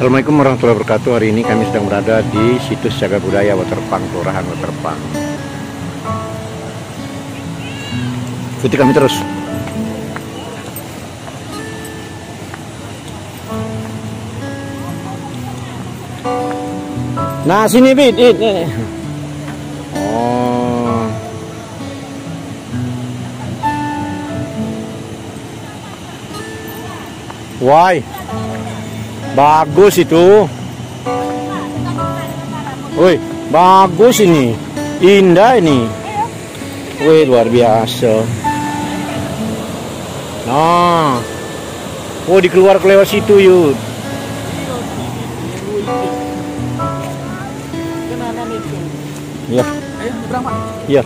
Assalamualaikum warahmatullahi wabarakatuh. Hari ini kami sedang berada di situs Jaga Budaya Waterpang, Kelurahan Waterpang Ikuti kami terus. Nah sini Bid, ini. Oh. Why? Bagus itu. Woi, bagus ini. Indah ini. Wih, luar biasa. Nah. Oh, dikeluar ke lewat situ, yuk. Iya. Iya.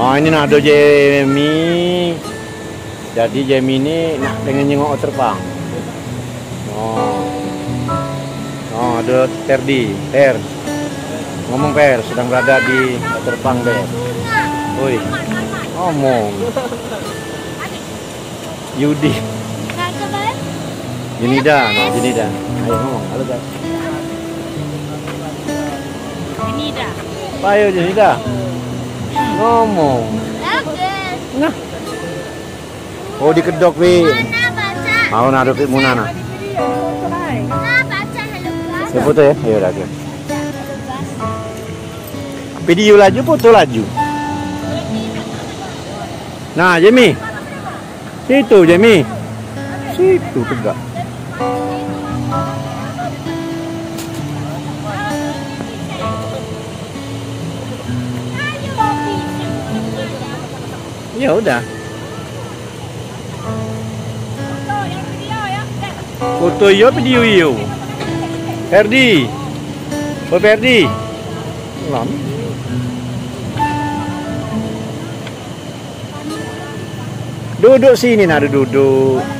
Oh, ini nado Jamie. Jadi Jamie ini nak pengen nyengok terbang. Oh, ada Terdi, Ter. Ngomong Per, sedang berada di terbang Per. Woi. Ngomong. Yudi. Junida, nah Junida. Ayo ngomong. Halo guys. Junida. Ayo Junida. Ngomong. Nah. Oh di kedok wi. Mau naruh wi munana. Ya foto ya. Ayo lagi. Video laju foto laju. Nah, Jamie. Situ, Jamie. Situ tegak. Ya udah. Foto yo video yo. Ferdi. Oh Ferdi. Lam. Duduk sini nak duduk.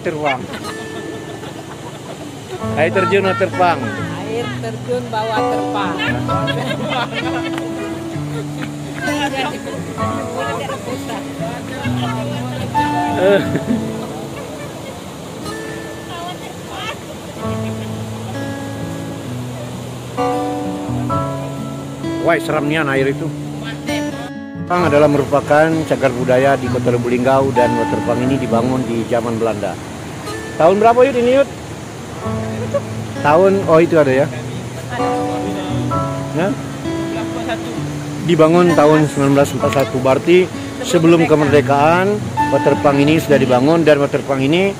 Waterpang. Air terjun Waterpang. Air terjun bawah terpang. Eh. Wah, seram nian air itu. Waterpang adalah merupakan cagar budaya di Kota Lubulingau dan Waterpang ini dibangun di zaman Belanda. Tahun berapa Yud ini Yud? Tahun, oh itu ada ya? Nah? Dibangun tahun 1941, berarti sebelum kemerdekaan Waterpang ini sudah dibangun dan Waterpang ini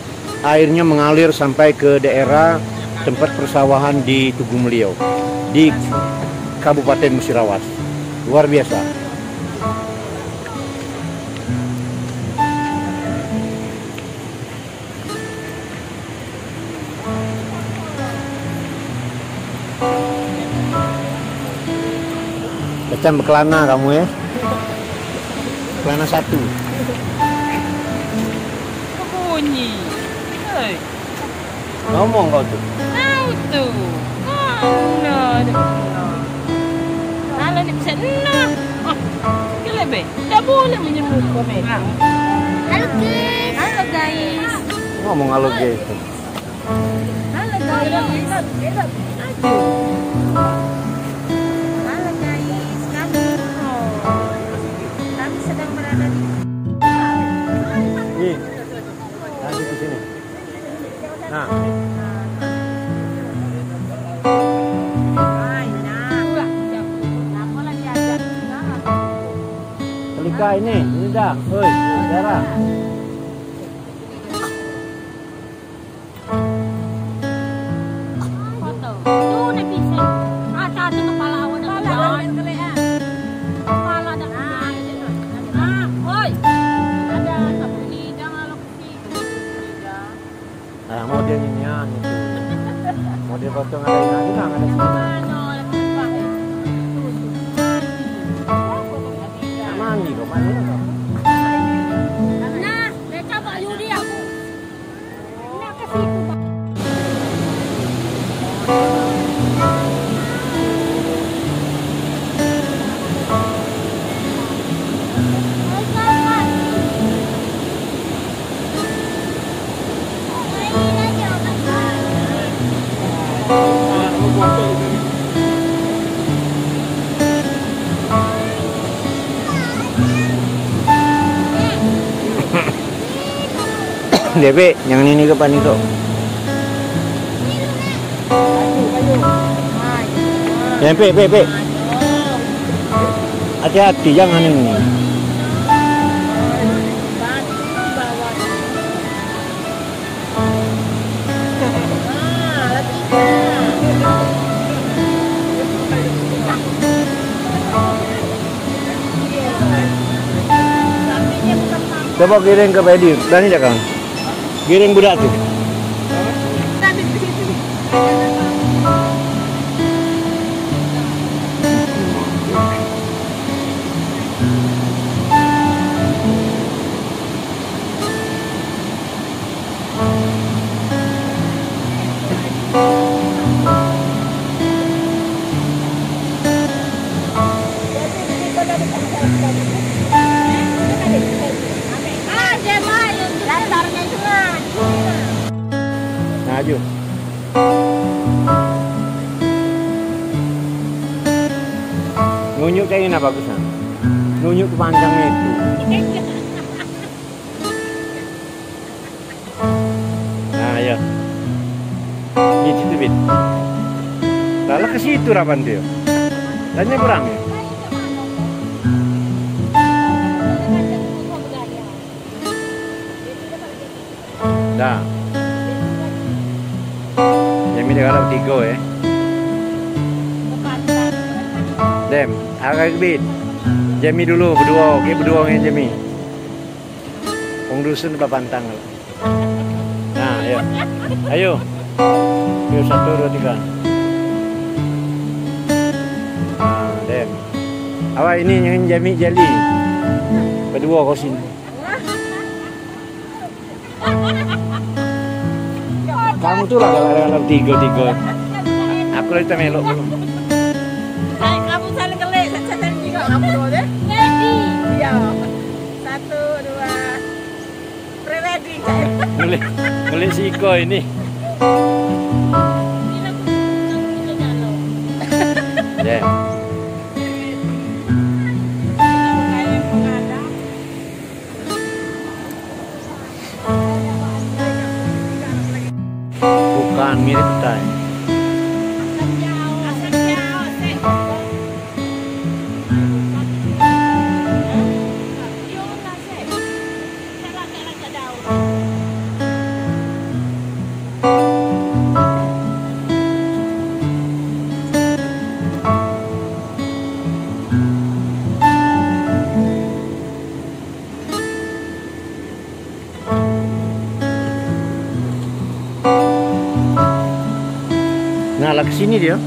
airnya mengalir sampai ke daerah tempat persawahan di Tugu Mulyo di Kabupaten Musirawas. Luar biasa. Macam bekelana kamu ya. Bekelana satu. Bunyi. Hei, Ngomong kau tuh. Mana ada benar. Kalau ni bisa nah. Oh, kelebe. Tak boleh menyebut komen. Halo guys. Halo guys. Ngomong halo guys. Halo guys. Nah, Telika ini, ini dah. Oi, darah. Nah, model ini ya, itu. Model foto ada ini lagi, nah, ada sini. Mana? Debe, yang ini ke panito. Ya, pe, pe, pe. Hati-hati, jangan ini. Coba giring ke Pedi, berani kang? Quieren gratis. Di situ, Bit. Lalu ke situ rapan dia. Tanya kurang ya? Dah. Jadi dia kalau tiga eh. Dem, agak bit. Jemi dulu berdua, oke berdua dengan Jemi. Wong dusun apa pantang. Nah, ayo. Ayo. Yuk satu dua tiga. Dem. Awak ini yang Jemi jeli. Berdua kau sini. Kamu tuh lah kalau tiga tiga. Aku lagi melok belum. Saya kamu saling kelek, saya saling juga kamu dua deh. Ready. Iya. Satu, dua. Pre-ready, saya. Mulai mulai siko ini. Dem. Nah,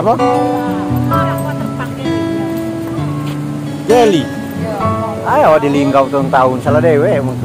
Apa? Malah kau terpakai. Jelly. Ya. Ayo di linggau tahun-tahun salah dewe emang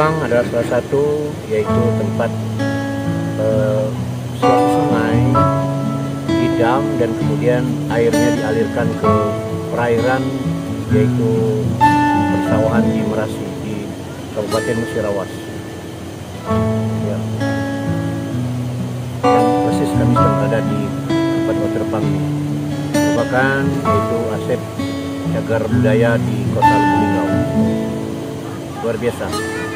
Waterpang adalah salah satu yaitu tempat eh, suatu sungai di dam dan kemudian airnya dialirkan ke perairan yaitu persawahan di Merasi di Kabupaten Musirawas. Ya. Dan persis kami sedang berada di tempat Waterpang ini. Merupakan yaitu aset cagar budaya di Kota Lubulingau luar biasa.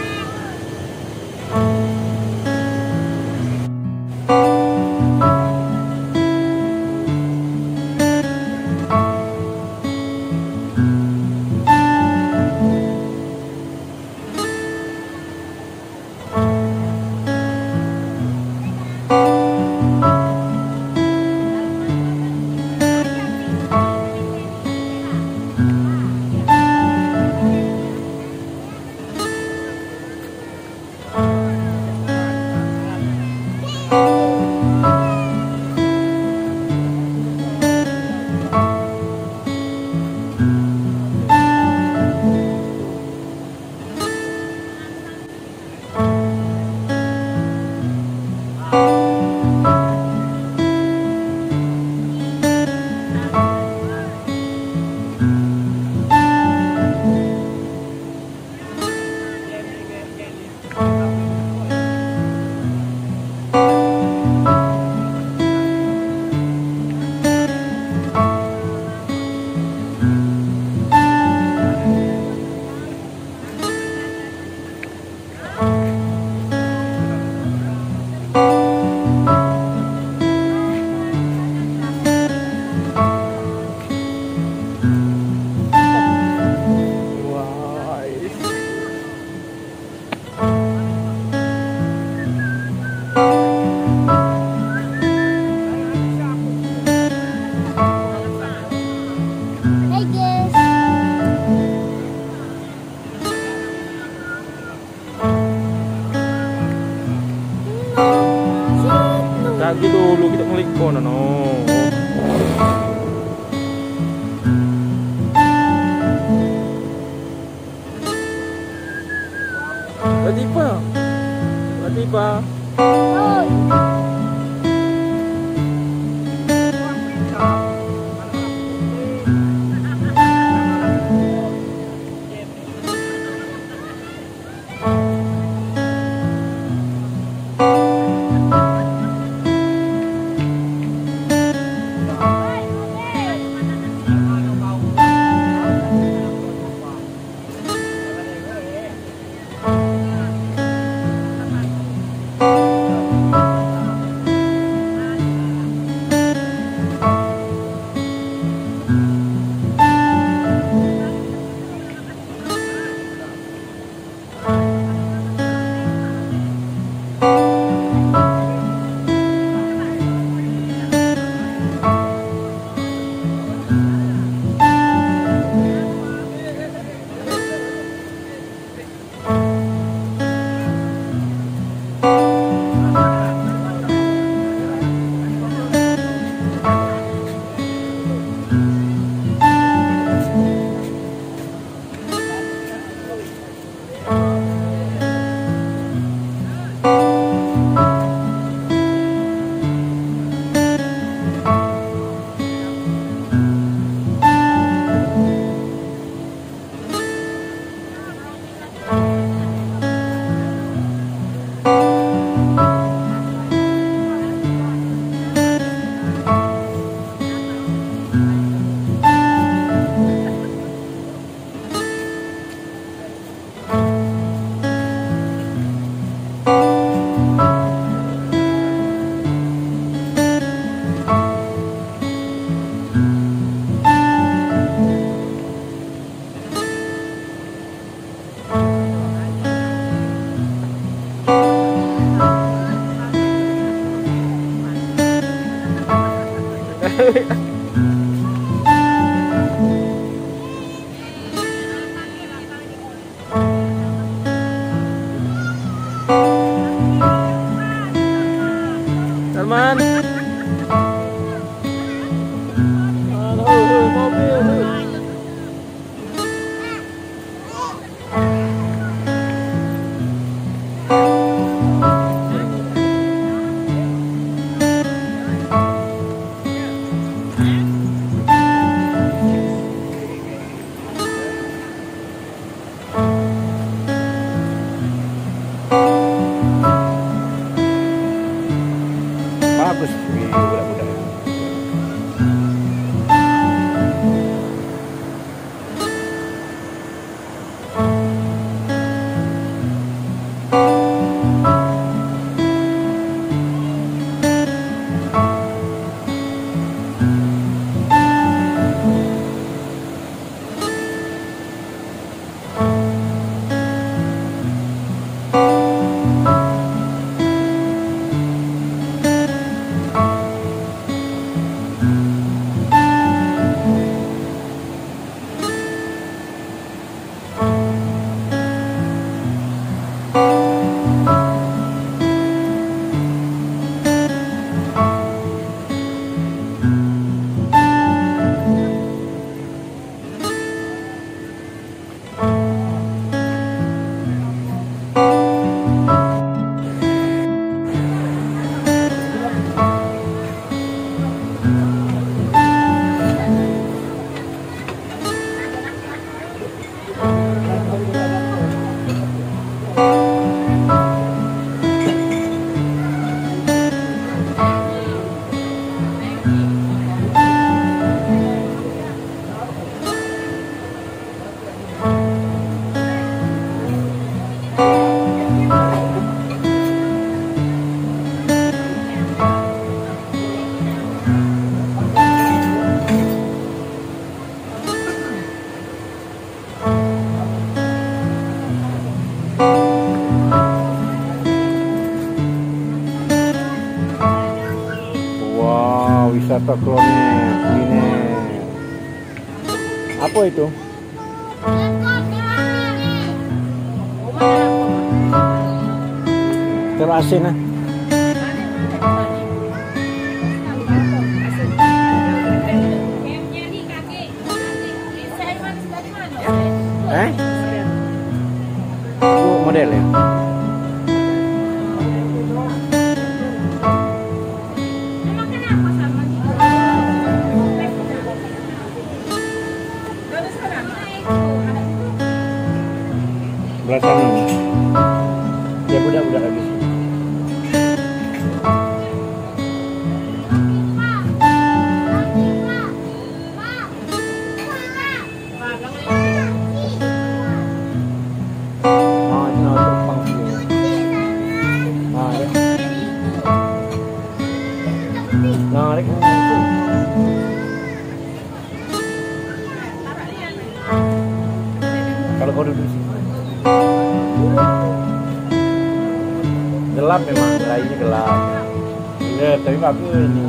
Ini.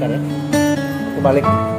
Ya. Aku balik.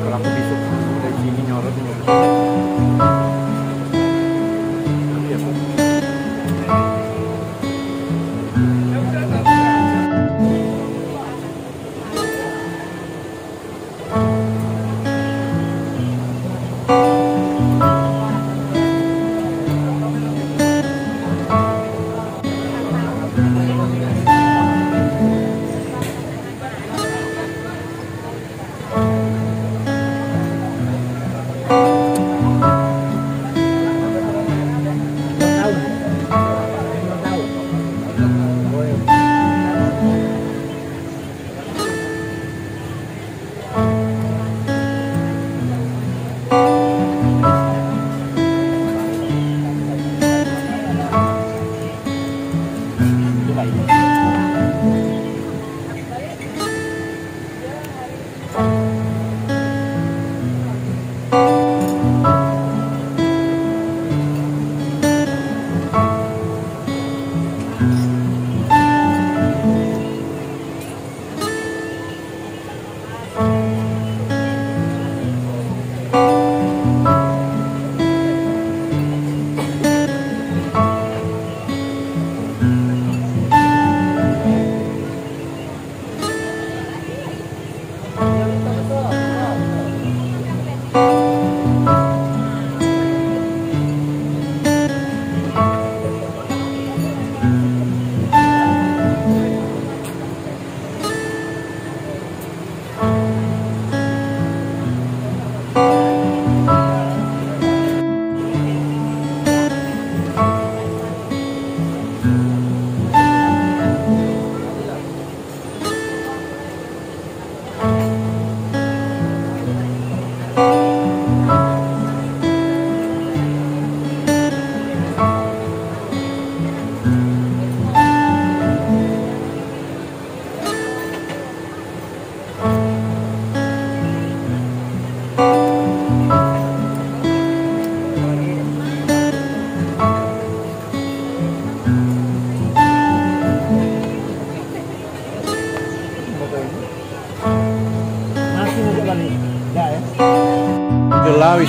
Kalau aku bisa dari sini nyorot nggak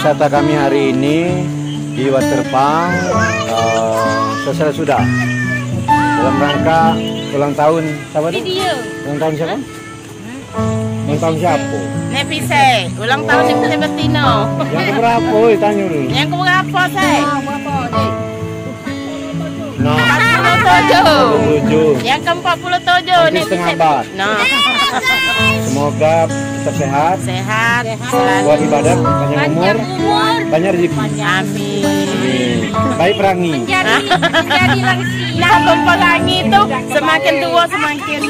wisata kami hari ini di Waterpang eh, selesai sudah dalam rangka ulang tahun siapa tuh? Ulang tahun siapa? Ulang tahun siapa? Nepise, ulang tahun Nepise Betino. Yang keberapa? Woi, tanya dulu. Yang keberapa, say? Nah, 47. tujuh. Yang ke-47 Nanti nih. setengah abad. Nah, Semoga tetap sehat, sehat buat selalu. ibadah, panjang umur, umur. banyak rezeki. Amin. Amin. Baik perangi. Jadi, jadi langsing. Nah, peperangi itu semakin tua semakin